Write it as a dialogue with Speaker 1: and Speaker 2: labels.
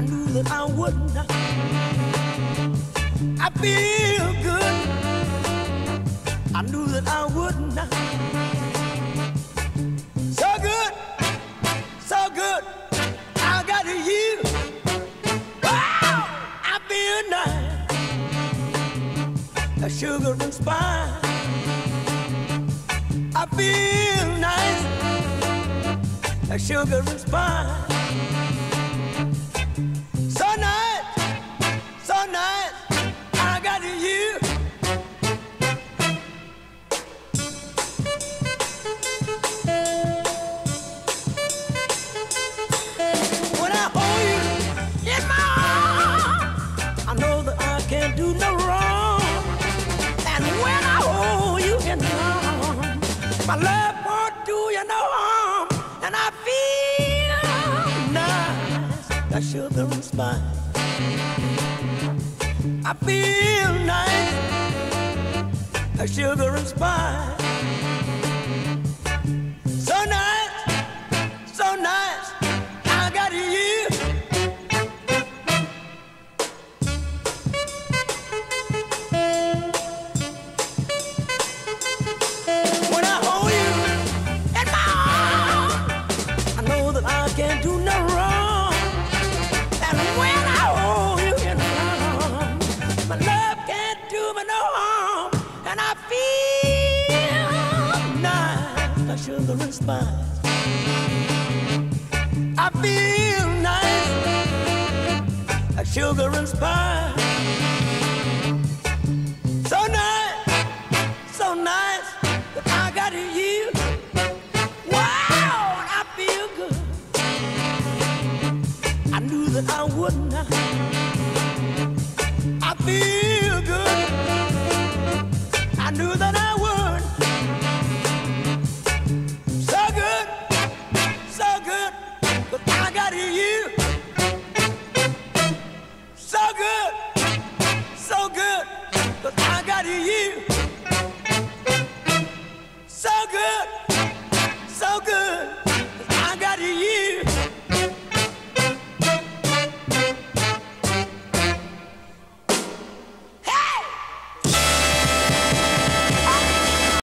Speaker 1: I knew that I wouldn't. I feel good. I knew that I wouldn't. So good, so good. I got you. Wow, I feel nice. A sugar and spice. I feel nice. A sugar and spice. Do no wrong. And when I hold you in my arms, my love won't do you no harm. And I feel nice, that sugar and spice. I feel nice, that sugar and spice. I can't do no wrong. And when I hold you in my arms, my love can't do me no harm. And I feel nice, like sugar and spice. I feel nice, like sugar and spice. that I would not.